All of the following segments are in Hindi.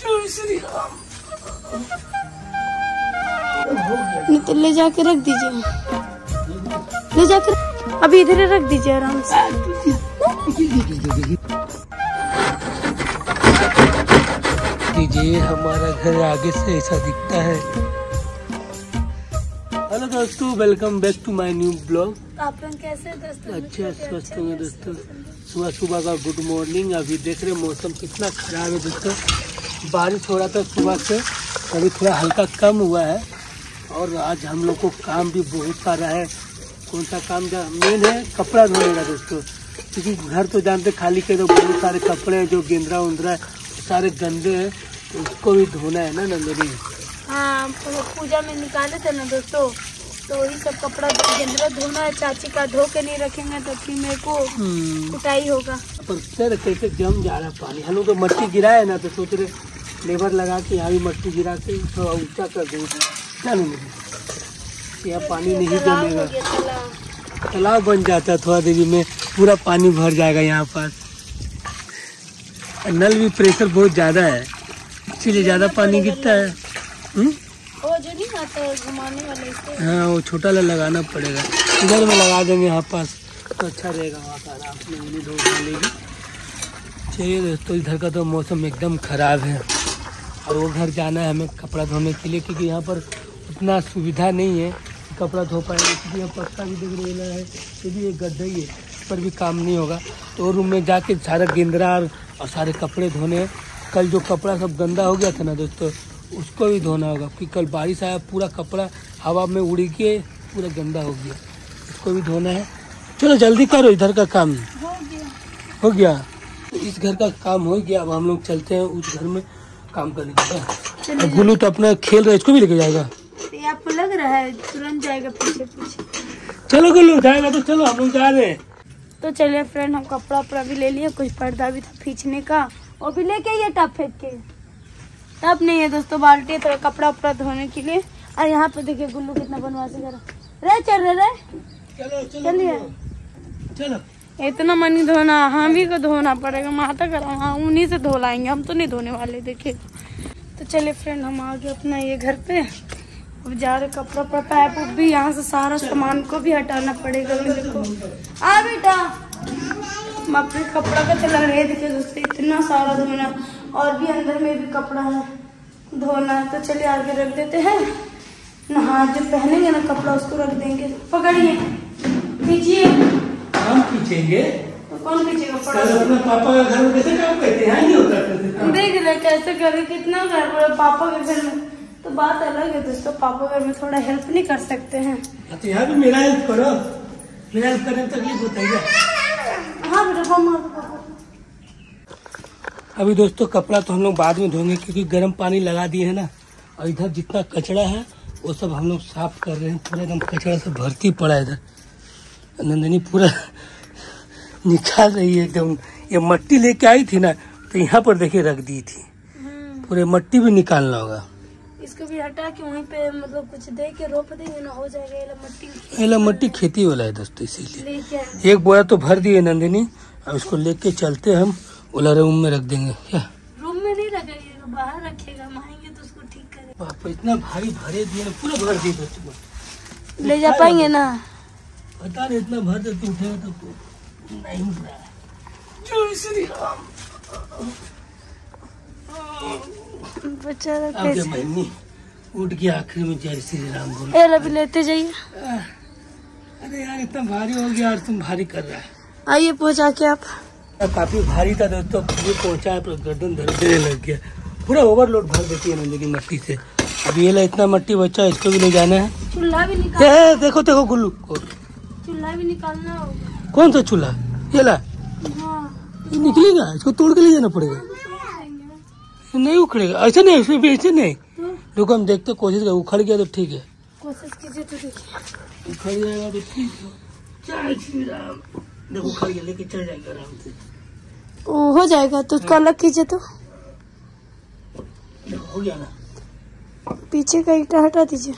जय श्री राम नहीं तो ले जाके रख दीजिए। ले जाकर अभी इधर रख दीजिए आराम से। दीजिए हमारा घर आगे से ऐसा दिखता है। हेलो दोस्तों welcome back to my new blog आप लोग कैसे दोस्तों अच्छा स्वस्थ होंगे दोस्तों। सुबह सुबह का गुड मॉर्निंग अभी देख रहे मौसम कितना खराब है दोस्तों। बारिश हो रहा था सुबह से, अभी थोड़ा हल्का कम हुआ है। और आज हम लोग को काम भी बहुत सारा है। कौन सा काम मेन है कपड़ा धोने का दोस्तों। क्योंकि घर तो जानते खाली के तो बहुत सारे कपड़े हैं, जो गेंदरा है, सारे गंदे हैं तो उसको भी धोना है ना नंदनी? हाँ पूजा में निकाले थे ना दोस्तों। तो वही सब कपड़ा गेंदरा धोना है चाची का धो के नहीं रखेंगे तो फिर मेरे को हम्म। कुटाई होगा। पर सर कैसे जम जा रहा है पानी। हम लोग तो मट्टी गिरा है ना तो सोच रहे लेबर लगा के यहाँ भी मट्टी गिरा के थोड़ा ऊँचा कर देंगे क्या नहीं यहाँ पानी नहीं जमेगा। तालाब। बन जाता है थोड़ा देरी में पूरा पानी भर जाएगा यहाँ पर। नल भी प्रेशर बहुत ज़्यादा है इसीलिए ज़्यादा पानी गिरता है। हम्म? है घुमाने वाले हाँ वो छोटा ला लगाना पड़ेगा। इधर में लगा देंगे यहाँ पास तो अच्छा रहेगा वहाँ का आराम। से चलिए दोस्तों, इधर का तो मौसम एकदम खराब है। और वो घर जाना है हमें कपड़ा धोने के लिए, क्योंकि यहाँ पर उतना सुविधा नहीं है कपड़ा धो पाएँगे क्योंकि यहाँ पक्का भी दिख रहा है ये भी एक गड्ढा ही है, इस पर भी काम नहीं होगा। तो रूम में जाके सारा गेंदरा और और सारे कपड़े धोने कल जो कपड़ा सब गंदा हो गया था ना दोस्तों उसको भी धोना होगा क्योंकि कल बारिश आया पूरा कपड़ा हवा में उड़ के पूरा गंदा हो गया। उसको भी धोना है। चलो जल्दी करो इधर का काम। हो गया। हो गया। तो इस घर का काम हो गया। अब हम लोग चलते हैं उस घर में काम करने के गुल्लू तो अपना खेल रहा है इसको भी लेके जाएगा। आपको लग रहा है तुरंत जाएगा पीछे पीछे। चलो गुल्लू जाएगा तो चलो हम लोग जा रहे हैं। तो चलिए फ्रेंड हम कपड़ा उपड़ा भी ले लिए कुछ पर्दा भी था खींचने का और भी लेके आइए टप फेंक के। टप नहीं है दोस्तों बाल्टी है थोड़ा कपड़ा उपड़ा धोने के लिए। और यहाँ पे देखिए गुल्लू कितना बनवासी कर रहे चल रहे रहे। चलिए चलो इतना मनी धोना हम ही को धोना पड़ेगा। माता कर हाँ उन्हीं से धो लाएँगे हम तो नहीं धोने वाले देखिए। तो चलिए फ्रेंड हम आ गए अपना ये घर पे। अब जा रहे कपड़ा उपड़ा पैप उप भी यहाँ से सारा सामान को भी हटाना पड़ेगा। मेरे को आ बेटा। अपने कपड़ा का चला रहे देखिए दोस्तों इतना सारा धोना। और भी अंदर में भी कपड़ा है धोना तो चलिए आगे रख देते हैं। नहा जो पहनेंगे ना कपड़ा उसको रख देंगे। पकड़िए। खींचिए हम खींचेंगे? तो कौन खींचेगा? पापा का घर में कैसे काम करते हैं नहीं होता देख रहे कैसे करे कितना घर पर पापा के घर में। तो बात अलग है दोस्तों पापा घर में थोड़ा हेल्प नहीं कर सकते हैं। तो यहाँ भी मेरा हेल्प करो। मेरा हेल्प करने में तकलीफ़ होता है। हाँ बेटा हम अभी दोस्तों कपड़ा तो हम लोग बाद में धोएँगे क्योंकि गर्म पानी लगा दिए है ना। और इधर जितना कचरा है वो सब हम लोग साफ़ कर रहे हैं। पूरा एकदम कचरा से भर्ती पड़ा है इधर। नंदनी पूरा निकाल रही है एकदम। ये मट्टी लेके आई थी ना तो यहाँ पर देखिए रख दी थी। पूरे मट्टी भी निकालना होगा। इसको भी हटा के वहीं पे मतलब कुछ दे के रोप देंगे ना हो जाएगा मट्टी। ये मट्टी खेती वाला है दोस्तों इसीलिए। एक बोरा तो भर दिए नंदिनी अब इसको लेके चलते हम। ओला रूम में रख देंगे क्या? रूम में नहीं रखेगा बाहर रखेगा हम आएँगे तो उसको ठीक करेगा। बाप इतना भारी भरे दिए ना, पूरा भर दिए दोस्तों को। ले जा पाएँगे ना? पता नहीं इतना भर देते उठेगा तो नहीं उठ रहा श्री राम बेचारा कैसे उठ गया आखिर में जय श्री राम बोल। ये अभी लेते जाइए। अरे यार इतना भारी हो गया और तुम भारी कर रहा है। आइए पहुँचा के आप। काफ़ी भारी था दोस्तों ये पहुँचा है गर्दन दर्द देने लग गया। पूरा ओवरलोड भर देती है नंदिनी मट्टी से। अब ये ला इतना मट्टी बचा इसको भी ले जाना है। चूल्हा भी निकाल ए, देखो देखो गुल्लू। को- चूल्हा भी निकालना होगा। कौन सा चूल्हा? ये ला। हाँ। ये निकलेगा इसको तोड़ के ले जाना पड़ेगा। नहीं उखड़ेगा ऐसे नहीं इसमें भी ऐसे नहीं। तो? रुको हम देखते कोशिश कर उखड़ गया तो ठीक है। कोशिश कीजिए तो देखिए। उखड़ जाएगा तो ठीक है। जय श्री राम। देखो उखड़ गया लेके चल जाएगा आराम से। ओ, हो जाएगा तो उसको अलग कीजिए तो। देखो, हो गया ना? पीछे का ईटा हटा दीजिए।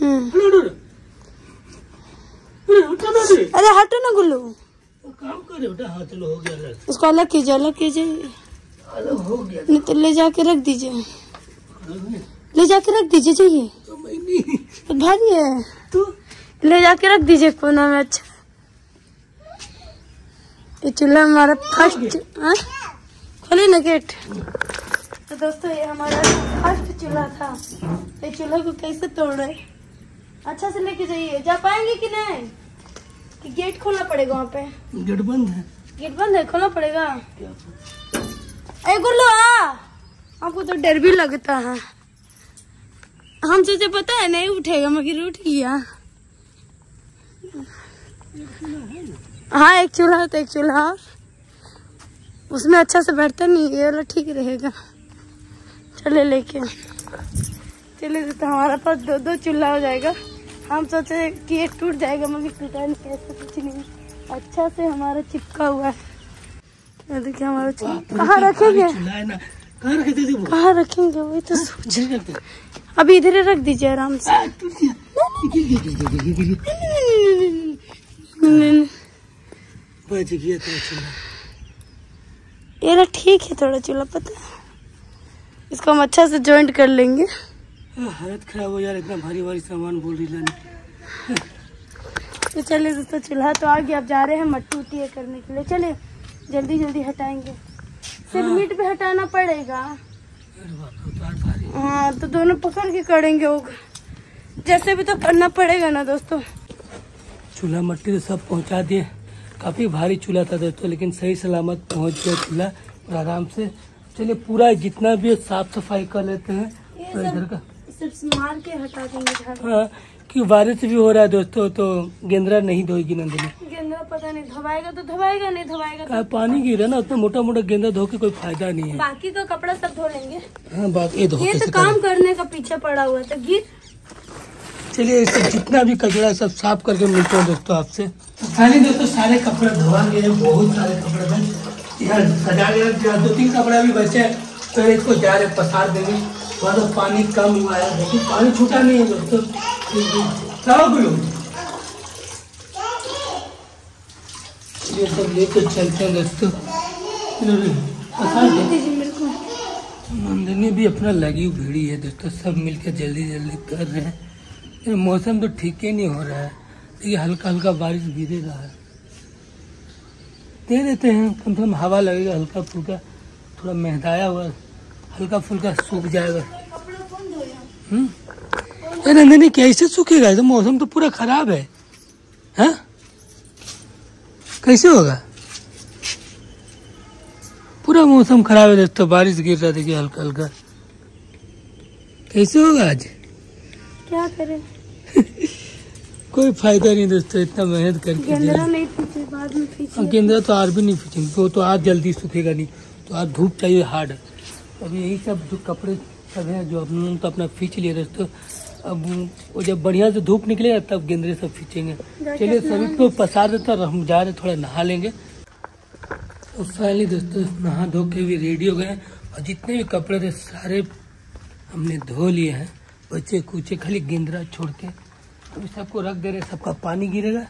हम्म। अरे, हटा ना रे। अरे हटो ना गुल्लू। काम करे बेटा हाँ चलो हो गया लड़। उसको अलग कीजिए अलग कीजिए। अलग हो गया। नहीं तो ले जाके रख दीजिए। ले जाके रख दीजिए चाहिए तो तो भारी है तो? ले जाके रख दीजिए कोना में अच्छा। ये चूल्हा हमारा फ़र्स्ट खोले खोलिए ना गेट तो दोस्तों ये हमारा फ़र्स्ट चूल्हा था। ये चूल्हा को कैसे तोड़ रहे? अच्छा से लेके जाइए। जा पाएँगे कि नहीं? कि गेट खोलना पड़ेगा वहाँ पे। गेट बंद है। गेट बंद है? खोलना पड़ेगा? क्या? अरे गुल्लू आ! आपको तो डर भी लगता है। हम सोचे पता है नहीं उठेगा मगर उठ गया। हाँ एक चूल्हा तो एक चूल्हा उसमें अच्छा से बैठता नहीं ये वाला ठीक रहेगा चले लेके चले तो हमारा पास दो दो चूल्हा हो जाएगा हम सोचे कि ये टूट जाएगा मगर टूटा नहीं ऐसा कुछ नहीं अच्छा से हमारा चिपका हुआ है ये देखिए हमारा कहाँ रखेंगे है कहाँ रखे कहाँ रखेंगे वही तो सोच हैं। अभी इधर ही रख दीजिए आराम से टूट गया तो चूल्हा। ठीक है थोड़ा चूल्हा पता है। इसको हम अच्छा से जॉइंट कर लेंगे। हालत खराब हो यार इतना भारी भारी सामान बोल रही लाने तो चलिए दोस्तों चूल्हा तो आ गया अब जा रहे हैं मट्टू उट्टी ये करने के लिए। चलिए जल्दी जल्दी हटाएँगे। सिर्फ़ मीट पे हटाना पड़ेगा। हाँ तो दोनों पकड़ के करेंगे वो। जैसे भी तो करना पड़ेगा ना दोस्तों। चूल्हा मट्टी तो सब पहुँचा दिए। काफ़ी भारी चूल्हा था दोस्तों लेकिन सही सलामत पहुँच गया चूल्हा और आराम से। चलिए पूरा जितना भी साफ़ सफ़ाई कर लेते हैं तो इधर का। सिर्फ़ मार के हटा देंगे हाँ कि बारिश भी हो रहा है दोस्तों तो गेंदरा नहीं धोएगी नंदिनी। गेंद्रा पता नहीं धोवाएगा तो धोवाएगा नहीं धोवाएगा का पानी गिरा ना उतना मोटा मोटा गेंदा धो के कोई फ़ायदा नहीं है। बाकी का कपड़ा सब धो लेंगे। हाँ बात ये धो ये तो काम करने का पीछे पड़ा हुआ था गिर। चलिए इसे जितना भी कचरा है सब साफ़ करके मिलते हैं दोस्तों आपसे। खाली दोस्तों सारे कपड़े धोवा गए हैं बहुत सारे कपड़े हैं यहाँ सजा गया दो तीन कपड़ा भी बचे हैं। तो इसको जा रहे पसार देंगे थोड़ा तो पानी कम हुआ है। लेकिन पानी छूटा नहीं है दोस्तों। सब गुलो ये सब लेके चलते हैं दोस्तों। पसार नंदिनी भी अपना लगी भिड़ी है दोस्तों। सब मिलकर जल्दी जल्दी कर रहे हैं। मौसम तो ठीक ही नहीं हो रहा है। देखिए हल्का हल्का बारिश गिरे रहा है दे देते हैं कम से कम हवा लगेगा हल्का फुल्का थोड़ा महदाया हुआ हल्का फुल्का सूख जाएगा। कपड़ा कौन धोया हम्म? ये नंदिनी कैसे सूखेगा? तो मौसम तो पूरा खराब है। हाँ? कैसे होगा? पूरा मौसम खराब है दोस्तों बारिश गिर रहा देखिए हल्का हल्का। कैसे होगा आज? क्या करें? कोई फ़ायदा नहीं दोस्तों इतना मेहनत करके गेंदरा नहीं पीछे बाद में पीछे गेंदा तो आज भी नहीं पीछेंगे वो तो आज जल्दी सूखेगा नहीं। तो आज धूप चाहिए हार्ड अब यही सब जो कपड़े सब हैं जो हम तो अपना खींच लिए दोस्तों अब वो जब बढ़िया से धूप निकलेगा तब गेंदरे सब खींचेंगे चलिए सभी को पसार देता और हम जा रहे थोड़ा नहा लेंगे। तो फाइनली दोस्तों नहा धो के भी रेडी हो गए और जितने भी कपड़े थे सारे हमने धो लिए हैं। बच्चे कूचे खाली गेंदरा छोड़ के अभी सबको रख दे रहे, सबका पानी गिरेगा।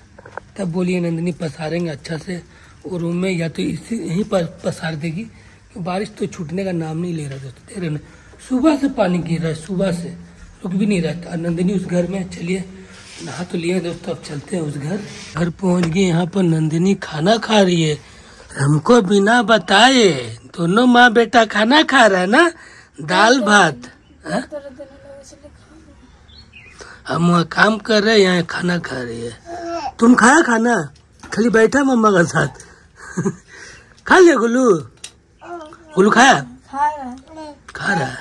तब बोलिए, नंदिनी, पसारेंगे अच्छा से। वो रूम में या तो इसी, यहीं पर पसार देगी। कि बारिश तो छूटने का नाम नहीं ले रहा दोस्तों देख रहे सुबह से पानी गिर रहा है, सुबह से। रुक भी नहीं रहता और नंदिनी उस घर में, चलिए। नहा तो लिए दोस्तों, अब चलते हैं उस घर। घर पहुँच गए, यहाँ पर नंदिनी खाना खा रही है। हमको बिना बताए, दोनों माँ बेटा खाना खा रहा है ना? दाल, भात हाँ? हम वहाँ काम कर रहे हैं यहाँ खाना खा रही है। तुम खाया खाना? खाली बैठा मम्मा के साथ। खा लिया गुल्लू? गुल्लू खाया? खा रहा है।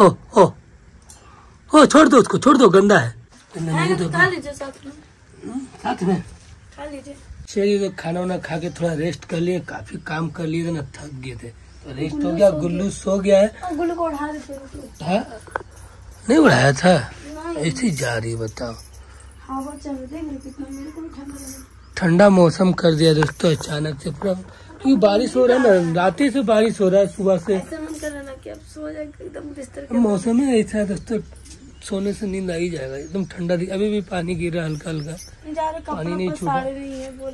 ओ ओ। ओ छोड़ दो उसको छोड़ दो गंदा है। तो तो खा लीजिए साथ में। साथ में। खा लीजिए। चलिए तो खाना वाना खा के थोड़ा रेस्ट कर लिए काफ़ी काम कर लिए थे ना थक गए थे। तो रेस्ट हो गया गुल्लू सो गया है। गुल्लू को उठा देते हाँ? नहीं उड़ाया था। ऐसी जा रही बताओ। हवा चल रही है कितना मेरे को भी ठंडा मौसम कर दिया दोस्तों अचानक से पूरा। क्योंकि बारिश हो रहा है ना रात से बारिश हो रहा है सुबह से। मन कर रहा ना कि अब सो जाए एकदम बिस्तर के मौसम है ऐसा है दोस्तों सोने से नींद आ ही जाएगा एकदम ठंडा दिख अभी भी पानी गिर रहा है हल्का हल्का। पानी नहीं छूटा।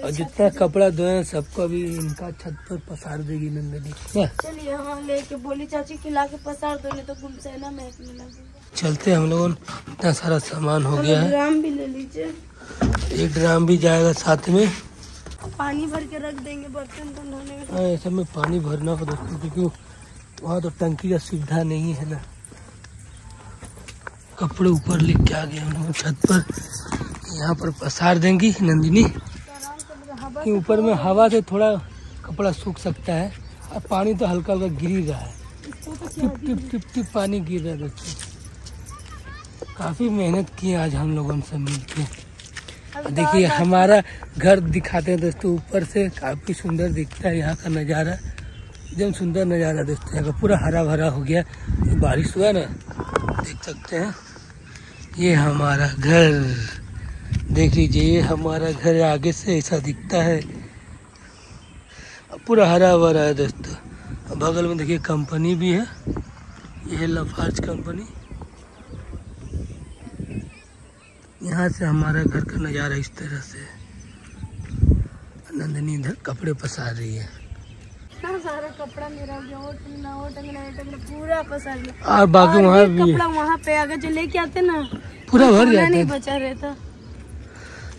और जितना कपड़ा धोए सबको अभी इनका छत पर पसार देगी नंदनी। चलिए हाँ लेके बोली चाची खिला के पसार दो नहीं तो गुमसैना महकने लगेगा चलते हम लोगों इतना सारा सामान हो गया है। ग्राम भी ले लीजिए। एक ड्राम भी जाएगा साथ में। पानी भर के रख देंगे बर्तन धोने में। हाँ ऐसा में पानी भरना हो दोस्तों क्योंकि वहाँ तो टंकी का सुविधा नहीं है ना। कपड़े ऊपर लेके आ गए हम लोग छत पर। यहाँ पर पसार देंगी नंदिनी। कि ऊपर में हवा से थोड़ा कपड़ा सूख सकता है। और पानी तो हल्का हल्का गिर ही रहा है। टिप टिप टिप टिप पानी गिर रहा है काफ़ी मेहनत की आज हम लोगों से मिलके। अब देखिए हमारा घर दिखाते हैं दोस्तों ऊपर से काफ़ी सुंदर दिखता है यहाँ का नज़ारा। एकदम सुंदर नज़ारा दोस्तों यहाँ का पूरा हरा भरा हो गया। बारिश हुआ ना देख सकते हैं। ये हमारा घर देख लीजिए ये हमारा घर आगे से ऐसा दिखता है। पूरा हरा भरा है दोस्तों। बगल में देखिए कंपनी भी है। ये है लफार्ज कंपनी। यहाँ से हमारा घर का नज़ारा इस तरह से नंदनी इधर कपड़े पसार रही है। सारा कपड़ा मेरा हो टंगना पूरा पसार गया और बाकी और वहाँ भी कपड़ा वहाँ पे अगर जो लेके आते ना पूरा भर जाता नहीं बचा रहता।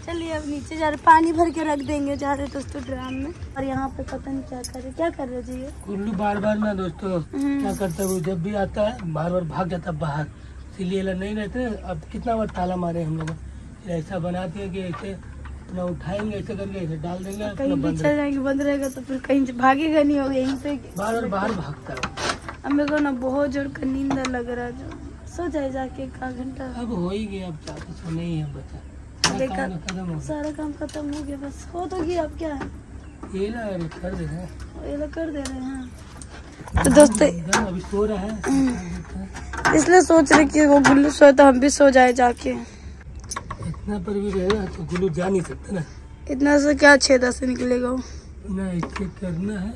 चलिए अब नीचे जा रहे पानी भर के रख देंगे जा रहे दोस्तों ड्राम में। और यहाँ पे पता नहीं क्या कर रहे क्या कर रहे जी कुल्लू बार बार ना दोस्तों हम्म। क्या करता है जब भी आता है बार बार भाग जाता बाहर। इसीलिए नहीं रहते अब कितना बार ताला मारे हम लोग ऐसा बनाते हैं कि ऐसे अपना उठाएँगे ऐसे करके ऐसे डाल देंगे कहीं भी बंद चल जाएँगे बंद रहेगा तो फिर कहीं भागेगा नहीं होगा यहीं पे बार बार बाहर भागता है। अब मेरे को ना बहुत ज़ोर का नींद लग रहा है जो सो जाए जाके एक आध घंटा। अब हो ही गया अब चाहते सोने ही है बचा। सारा देखा- काम तो खत्म हो गया। सारा काम खत्म हो गया बस हो तो गया अब क्या है? ये ला अरे कर दे रहे हैं। ये लोग कर दे रहे हैं। तो दोस्तों अभी सो रहा है। इसलिए सोच रहे कि वो गुल्लू सोए तो हम भी सो जाए जाके। इतना पर भी रहेगा तो गुल्लू जा नहीं सकता ना। इतना से क्या छेदा से निकलेगा वो? ना इससे करना है।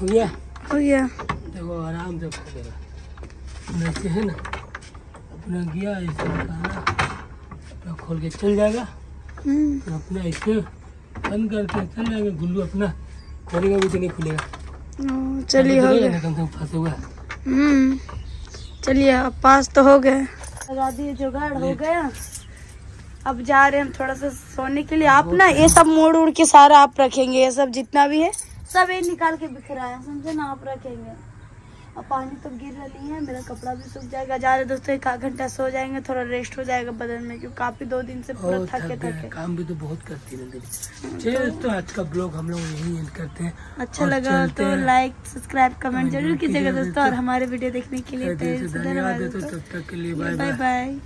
हो। गया? हो गया। देखो आराम से खोलेगा नीचे है ना। अपना गया ऐसे अपना खोल के चल जाएगा। फिर अपना ऐसे बंद करके चल जाएगा। गुल्लू अपना खोलेगा भी तो नहीं खुलेगा? चलिए हो तो गया। कम से कम फंसे हुआ हम्म। चलिए अब पास तो हो गए। लगा दिए जुगाड़ हो गया। अब जा रहे हैं हम थोड़ा सा सोने के लिए। आप ना ये सब मोड़ उड़ के सारा आप रखेंगे ये सब जितना भी है सब ये निकाल के बिखराया समझे ना आप रखेंगे। अब पानी तो गिर रही है मेरा कपड़ा भी सूख जाएगा। जा रहे दोस्तों एक आध घंटा सो जाएँगे थोड़ा रेस्ट हो जाएगा बदन में क्योंकि काफ़ी दो दिन से पूरा थके थके काम भी तो बहुत करती है चलिए दोस्तों आज का ब्लॉग हम लोग यही एंड करते हैं अच्छा लगा तो लाइक सब्सक्राइब कमेंट ज़रूर कीजिएगा दोस्तों और हमारे वीडियो देखने के लिए धन्यवाद धन्यवाद दोस्तों। तब तक के लिए बाय बाय